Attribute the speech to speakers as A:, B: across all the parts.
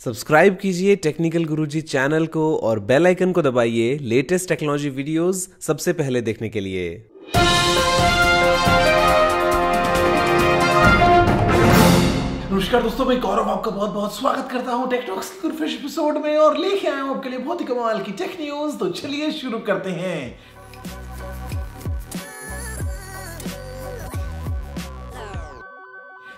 A: Subscribe कीजिए technical गुरुजी channel को और बेल आइकन को दबाइए लेटेस्ट टेक्नोलॉजी वीडियोस सबसे पहले देखने के लिए।
B: नमस्कार दोस्तों, मैं गौरव आपका बहुत बहुत स्वागत करता हूँ टेकटॉक्स एपिसोड में और लेके आया हूँ आपके लिए बहुत ही कमाल की टेक न्यूज़ तो चलिए शुरू करते हैं।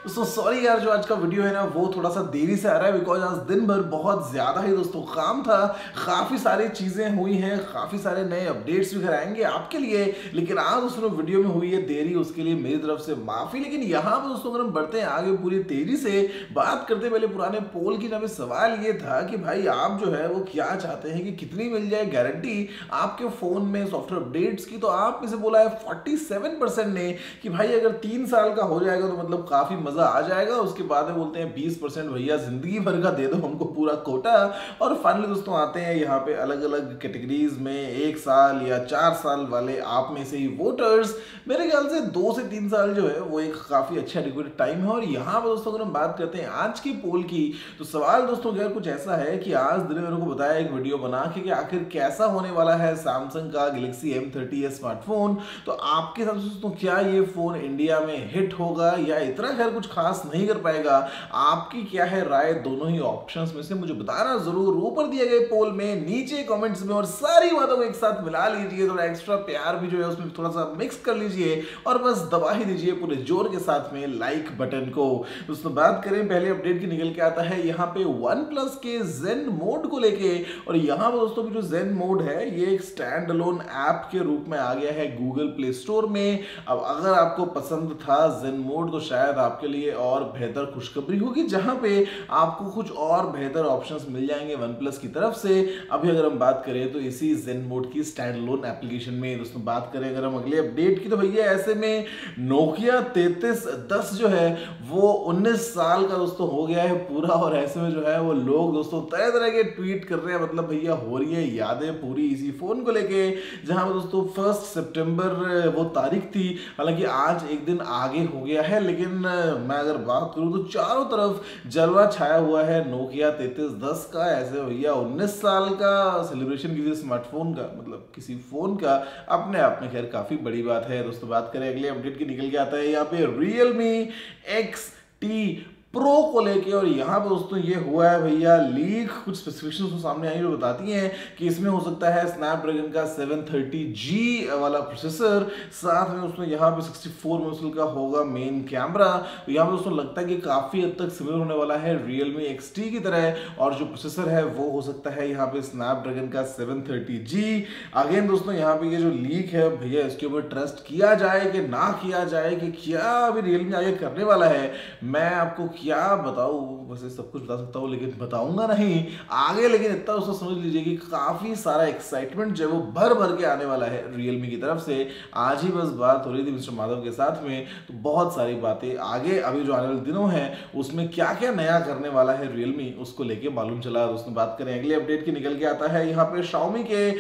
B: दोस्तों सॉरी यार, जो आज का वीडियो है ना, वो थोड़ा सा देरी से आ रहा है बिकॉज़ आज दिन भर बहुत ज़्यादा ही दोस्तों काम था। काफ़ी सारी चीज़ें हुई हैं, काफ़ी सारे नए अपडेट्स भी घर आएँगे आपके लिए। लेकिन आज दोस्तों वीडियो में हुई है देरी, उसके लिए मेरी तरफ़ से माफ़ी। लेकिन यहाँ पर दोस्तों अगर हम बढ़ते हैं आगे पूरी तेज़ी से, बात करते पहले पुराने पोल की ना सवाल ये था कि भाई आप जो है, वो क्या चाहते हैं कि कितनी मिल जाए गारंटी आपके फ़ोन में सॉफ्टवेयर अपडेट्स की? तो आप में से बोला है फोर्टी ने कि भाई अगर तीन साल का हो जाएगा तो मतलब काफ़ी मज़ा मज़ा आ जाएगा, उसके बाद में बोलते हैं बीस परसेंट भैया ज़िंदगी भर का दे दो हमको पूरा कोटा। और फाइनली दोस्तों आते हैं यहाँ पे अलग अलग कैटेगरीज में, एक साल या चार साल वाले आप में से ही वोटर्स मेरे ख्याल से दो से तीन साल जो है, वो एक काफ़ी अच्छा एडिक्वेटेड टाइम है। और यहाँ पर दोस्तों अगर हम बात करते हैं आज की पोल की तो सवाल दोस्तों यार कुछ ऐसा है कि आज दिन मेरे को बताया एक वीडियो बना के, कि आखिर कैसा होने वाला है सैमसंग का गैलेक्सी एम स्मार्टफ़ोन तो आपके हिसाब से दोस्तों क्या ये फ़ोन इंडिया में हिट होगा या इतना खैर कुछ खास नहीं कर पाएगा। आपकी क्या है राय? दोनों ही ऑप्शंस में से मुझे बताना ज़रूर। ऊपर दिए गए पोल में, नीचे कमेंट्स में और सारी बातों को एक साथ मिला लीजिए। थोड़ा एक्स्ट्रा प्यार भी जो है उसमें थोड़ा सा मिक्स कर लीजिए और बस दबा ही दीजिए पूरे ज़ोर के साथ में लाइक बटन को। दोस्तों, बात करें पहले अपडेट की निकल के आता है यहाँ पे वन प्लस के जेन मोड को लेके। और यहाँ पर दोस्तों, जो जेन मोड है, ये एक स्टैंड अलोन ऐप के रूप में आ गया है गूगल प्ले स्टोर में। अब अगर आपको पसंद था जेन मोड तो शायद आपके लिए लिए और बेहतर खुशखबरी होगी, जहाँ पे आपको कुछ और बेहतर ऑप्शंस मिल जाएँगे वन प्लस की तरफ़ से। अभी अगर हम बात करें तो इसी जेन मोड की स्टैंड लोन एप्लीकेशन में दोस्तों बात करें, अगर हम अगले अपडेट की तो भैया ऐसे में नोकिया तैतीस दस जो है, वो उन्नीस साल का दोस्तों हो गया है पूरा, और ऐसे में जो है वो लोग दोस्तों तरह तरह के ट्वीट कर रहे हैं मतलब भैया हो रही है यादें पूरी इसी फ़ोन को लेके, जहाँ पर दोस्तों फ़र्स्ट सितंबर वो तारीख थी। हालाँकि आज एक दिन आगे हो गया है, लेकिन मैं अगर बात करूँ तो चारों तरफ़ जलवा छाया हुआ है नोकिया तैतीस दस का, ऐसे भैया उन्नीस साल का सेलिब्रेशन किसी स्मार्टफ़ोन का मतलब किसी फ़ोन का, अपने आप में खैर काफ़ी बड़ी बात है। दोस्तों, बात करें अगले अपडेट की, निकल के आता है यहाँ पे रियलमी एक्स टी प्रो को लेके, और यहाँ पर दोस्तों ये हुआ है भैया लीक कुछ स्पेसिफिकेशन तो सामने आई जो बताती हैं कि इसमें हो सकता है स्नैपड्रैगन का 730G वाला प्रोसेसर साथ में दोस्तों यहाँ पे 64 मेगापिक्सल का होगा मेन कैमरा तो यहाँ पे दोस्तों लगता है कि काफ़ी हद तक सिमिलर होने वाला है Realme XT की तरह, और जो प्रोसेसर है वो हो सकता है यहाँ पे स्नैपड्रैगन का सेवन अगेन दोस्तों, यहाँ पे ये जो लीक है भैया, इसके ऊपर ट्रस्ट किया जाए कि ना किया जाए कि क्या अभी रियलमी आगे करने वाला है, मैं आपको बताऊँ? वैसे सब कुछ बता सकता हूँ, लेकिन बताऊँगा नहीं। आगे, लेकिन इतना उसको समझ लीजिए कि काफ़ी सारा एक्साइटमेंट जो है वो भर भर के आने वाला है रियलमी की तरफ़ से। आज ही बस बात हो रही थी मिस्टर माधव के साथ में तो बहुत सारी बातें। आगे, अभी जो आने वाले दिनों हैं, उसमें क्या क्या नया करने वाला है रियलमी उसको लेके मालूम चला। उसमें बात करें, अगले अपडेट की निकल के आता है यहाँ पे शाउमी के।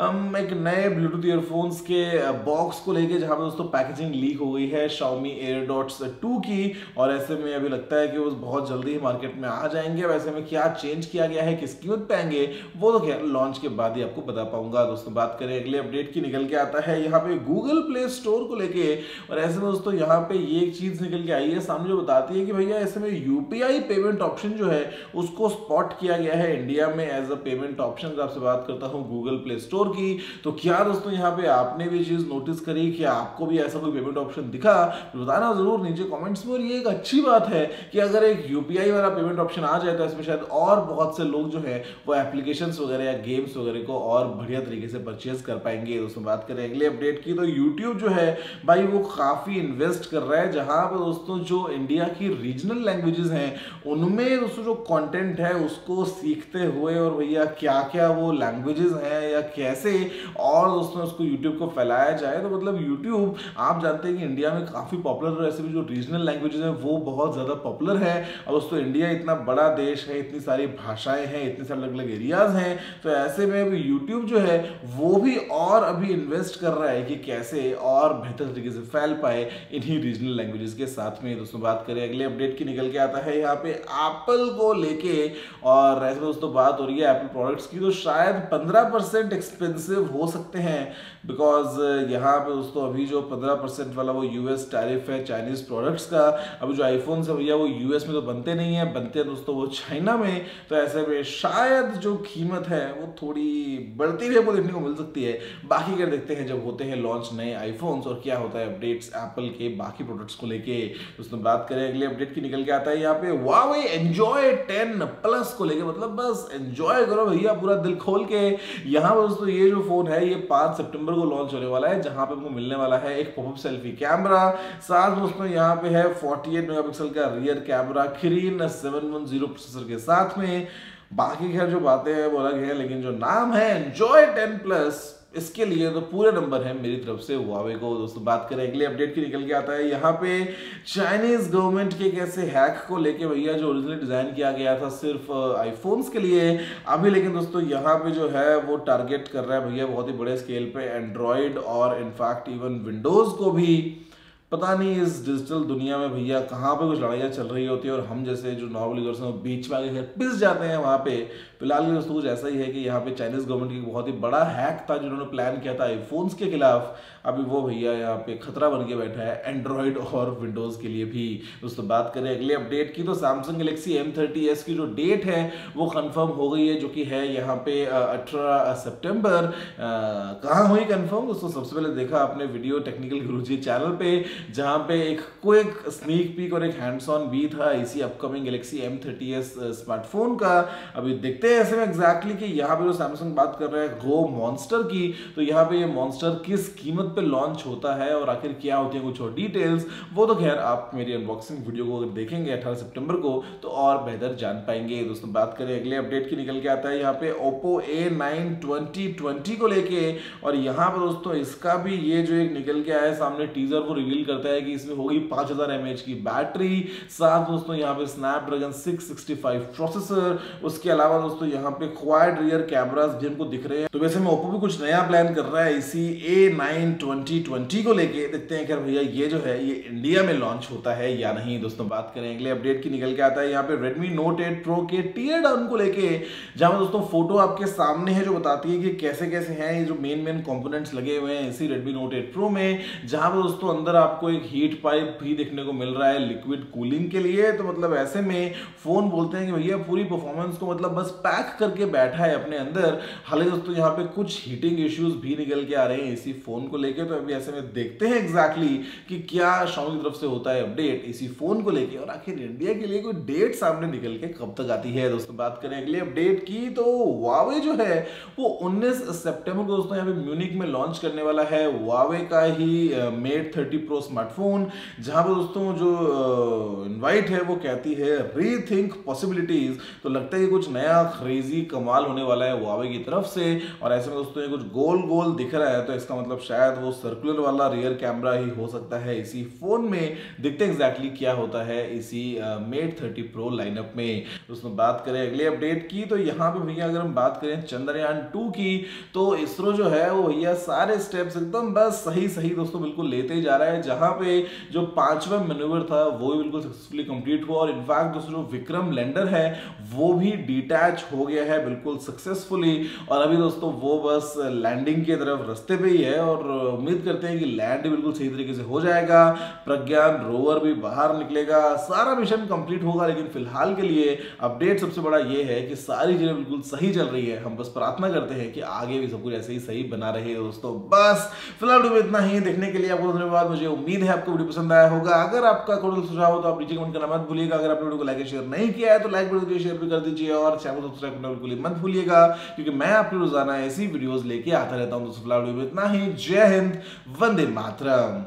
B: हम एक नए ब्लूटूथ ईयरफोन्स के बॉक्स को लेके जहाँ पर दोस्तों पैकेजिंग लीक हो गई है शाउमी एयर डॉट्स टू की और ऐसे में अभी लगता है कि वो बहुत जल्दी ही मार्केट में आ जाएँगे। वैसे में क्या चेंज किया गया है किस कीमत पे आएँगे वो तो क्या लॉन्च के बाद ही आपको बता पाऊँगा। दोस्तों बात करें, अगले अपडेट की निकल के आता है यहाँ पे गूगल प्ले स्टोर को लेके। और ऐसे में दोस्तों यहाँ पे ये एक चीज़ निकल के आई है, सामने जो बताती है कि भैया ऐसे में यूपीआई पेमेंट ऑप्शन जो है, उसको स्पॉट किया गया है इंडिया में एज अ पेमेंट ऑप्शन आपसे बात करता हूँ गूगल प्ले स्टोर स्टोर की? तो क्या दोस्तों यहाँ पे आपने भी चीज़ नोटिस करी कि आपको भी ऐसा कोई पेमेंट ऑप्शन दिखा? तो बताना ज़रूर, नीचे कमेंट्स में और ये एक अच्छी बात है कि अगर एक यूपीआई वाला पेमेंट ऑप्शन आ जाए तो इसमें शायद और बहुत से लोग जो है वो एप्लीकेशन वगैरह या गेम्स वगैरह को और बढ़िया तरीके से परचेज कर पाएँगे। दोस्तों बात करें अगले अपडेट की तो यूट्यूब जो है भाई वो काफ़ी इन्वेस्ट कर रहा है। जहाँ पर दोस्तों जो इंडिया की रीजनल लैंग्वेजेस हैं, उनमें दोस्तों जो कंटेंट है उसको सीखते हुए और भैया क्या क्या वो लैंग्वेजेस हैं या कैसे कैसे और दोस्तों उसको यूट्यूब को फैलाया जाए तो मतलब यूट्यूब आप जानते हैं कि इंडिया में काफ़ी पॉपुलर है ऐसे भी जो रीजनल लैंग्वेजेस हैं, वो बहुत ज़्यादा पॉपुलर है। और दोस्तों इंडिया इतना बड़ा देश है, इतनी सारी भाषाएँ हैं, इतने सारे अलग अलग एरियाज़ हैं तो ऐसे में अभी यूट्यूब जो है, वो भी और अभी इन्वेस्ट कर रहा है कि कैसे और बेहतर तरीके से फैल पाए इन्हीं रीजनल लैंग्वेजेस के साथ में। दोस्तों, बात करें अगले अपडेट की, निकल के आता है यहाँ पे एप्पल को लेके। और ऐसे दोस्तों, बात हो रही है एप्पल प्रोडक्ट्स की तो शायद 15 परसेंट एक्सपेंसिव हो सकते हैं बिकॉज़ यहाँ पे दोस्तों अभी जो 15 परसेंट वाला वो यूएस टैरिफ है चाइनीज़ प्रोडक्ट्स का, अभी जो आईफोन है भैया वो यूएस में तो बनते नहीं है, बनते हैं दोस्तों वो चाइना में तो ऐसे में शायद जो कीमत है वो थोड़ी बढ़ती हुई देखने को मिल सकती है। बाकी अगर देखते हैं, जब होते हैं लॉन्च नए आईफोन्स और क्या होता है अपडेट्स एप्पल के बाकी प्रोडक्ट्स को लेके, दोस्तों बात करें अगले अपडेट की, निकल के आता है यहाँ पे वावे एंजॉय टेन प्लस को लेके मतलब बस एंजॉय करो भैया, पूरा दिल खोल के। यहाँ पर दोस्तों ये जो फ़ोन है, ये पाँच सितंबर को लॉन्च होने वाला है, जहाँ पे हमको मिलने वाला है एक पॉपअप सेल्फी कैमरा साथ दोस्तों यहाँ पे है 48 मेगापिक्सल का रियर कैमरा क्रीन 710 प्रोसेसर के साथ में। बाकी खैर जो बातें हैं वो अलग है, लेकिन जो नाम है एंजॉय टेन प्लस इसके लिए तो पूरे नंबर है मेरी तरफ़ से। हुआवे को दोस्तों बात करें, अगले अपडेट की निकल के आता है। यहाँ पे चाइनीज़ गवर्नमेंट के कैसे हैक को लेके भैया जो ओरिजिनली डिज़ाइन किया गया था सिर्फ़ आईफोन्स के लिए, अभी लेकिन दोस्तों यहाँ पे जो है वो टारगेट कर रहा है भैया बहुत ही बड़े स्केल पे एंड्रॉयड और इनफैक्ट इवन विंडोज़ को भी। पता नहीं इस डिजिटल दुनिया में भैया कहाँ पे कुछ लड़ाइयाँ चल रही होती है और हम जैसे जो नॉर्मल यूज़र्स हैं बीच में आगे पिस जाते हैं वहाँ पे। फ़िलहाल दोस्तों कुछ ऐसा ही है कि यहाँ पे चाइनीज़ गवर्नमेंट की बहुत ही बड़ा हैक था जिन्होंने प्लान किया था आईफोन्स के खिलाफ। अभी वो भैया यहाँ पे खतरा बन के बैठा है एंड्रॉयड और विंडोज़ के लिए भी। दोस्तों, बात करें अगले अपडेट की तो सैमसंग गलेक्सी एम की जो डेट है, वो कन्फर्म हो गई है, जो कि है यहाँ पे अठारह सेप्टेम्बर कहाँ हुई कन्फर्म दोस्तों, सबसे पहले देखा आपने वीडियो टेक्निकल गुरु चैनल पे। जहाँ पे एक क्विक स्नीक पीक और एक हैंड्स ऑन भी था इसी upcoming Galaxy M thirty S smartphone का। अभी देखते हैं ऐसे में एग्जैक्टली कि यहाँ पे जो सैमसंग बात कर रहे हैं गो मॉन्स्टर की तो यहाँ पे ये मॉन्स्टर किस कीमत पे लॉन्च होता है और आखिर क्या होती है कुछ और डिटेल्स वो तो खैर आप मेरी अनबॉक्सिंग वीडियो को अगर देखेंगे अठारह सितंबर को तो और बेहतर जान पाएँगे। दोस्तों, बात करें अगले अपडेट की, निकल के आता है यहाँ पे Oppo A nine twenty twenty को लेके। और यहाँ पर दोस्तों, इसका भी ये जो एक निकल के आया सामने टीजर को रिवील करता है कि इसमें होगी पाँच हज़ार की बैटरी। साथ दोस्तों, यहाँ पे स्नैपड्रैगन 665 प्रोसेसर उसके अलावा दोस्तों, यहाँ पे क्वाड रियर कैमरास भी हमको दिख रहे हैं। तो वैसे में ओप्पो भी कुछ नया प्लान कर रहा है इसी ए नाइन को लेके। देखते हैं खैर भैया, ये जो है, ये इंडिया में लॉन्च होता है या नहीं? दोस्तों, बात करें, अगले अपडेट की निकल के आता है यहाँ पे Redmi Note 8 Pro के टीयर डाउन को लेके। जहाँ दोस्तों फ़ोटो आपके सामने है जो बताती है कि कैसे कैसे हैं ये जो मेन मेन कंपोनेंट्स लगे हुए हैं इसी Redmi Note 8 Pro में। जहाँ पर दोस्तों, अंदर आपको एक हीट पाइप भी देखने को मिल रहा है लिक्विड कूलिंग के लिए। तो मतलब ऐसे में फ़ोन बोलते हैं कि भैया पूरी परफॉर्मेंस को मतलब बस पैक करके बैठा है अपने अंदर। हालाँकि दोस्तों यहाँ पे कुछ हीटिंग इश्यूज़ भी निकल के आ रहे हैं इसी फ़ोन को लेके। तो अभी ऐसे में देखते हैं एग्जैक्टली कि क्या शाओमी की तरफ़ से होता है अपडेट इसी फ़ोन को लेके। और आखिर इंडिया के लिए कोई डेट सामने निकल के कब तक आती है? दोस्तों बात करें अगले अपडेट की तो वावे जो है, वो 19 सितंबर को दोस्तों यहाँ पे म्यूनिक में लॉन्च करने वाला है। वावे का ही मेड 30 प्रो स्मार्टफ़ोन जहाँ पर दोस्तों जो इनवाइट है वो कहती है रीथिंक पॉसिबिलिटीज तो लगता है कुछ नया क्रेजी कमाल होने वाला है वावे की तरफ़ से। और ऐसे में दोस्तों ये कुछ गोल गोल दिख रहा है तो इसका मतलब शायद वो सर्कुलर वाला रियर कैमरा ही हो सकता है इसी फ़ोन में। देखते एग्जैक्टली क्या होता है इसी मेड थर्टी प्रो लाइनअप में। उसमें बात करें अगले अपडेट की तो यहाँ पे भैया अगर हम बात करें चंद्रयान टू की तो इसरो जो है वो भैया सारे स्टेप्स एकदम बस सही सही दोस्तों बिल्कुल लेते जा रहा है, जहाँ पे जो पांचवा मेन्यूवर था, वो भी बिल्कुल सक्सेसफुली कंप्लीट हुआ और इनफैक्ट दोस्तों जो विक्रम लैंडर है, वो भी डिटैच हो गया है बिल्कुल सक्सेसफुली और अभी दोस्तों वो बस लैंडिंग की तरफ़ रस्ते पे ही है और उम्मीद करते हैं कि लैंड बिल्कुल सही तरीके से हो जाएगा। प्रज्ञान रोवर भी बाहर निकलेगा। सारा मिशन कंप्लीट होगा, लेकिन फ़िलहाल के लिए अपडेट सबसे बड़ा ये है कि सारी चीज़ें बिल्कुल सही चल रही है। हम बस प्रार्थना करते हैं कि आगे भी सब कुछ ऐसे ही सही बना रहे दोस्तों। बस, फ़िलहाल इतना ही। देखने के लिए आपको धन्यवाद। मुझे उम्मीद है आपको वीडियो पसंद आया होगा। अगर आपका कोई सुझाव हो तो आप नीचे कमेंट करना मत भूलिएगा। अगर आपने वीडियो को लाइक शेयर नहीं किया है तो लाइक वीडियो शेयर भी कर दीजिए और चैनल सब्सक्राइब करना बिल्कुल मत भूलिएगा। क्योंकि मैं आपके रोज़ाना ऐसी वीडियोज़ लेके आता रहता हूँ। तो फ़िलहाल इतना ही। जय हिंद, वंदे मातरम।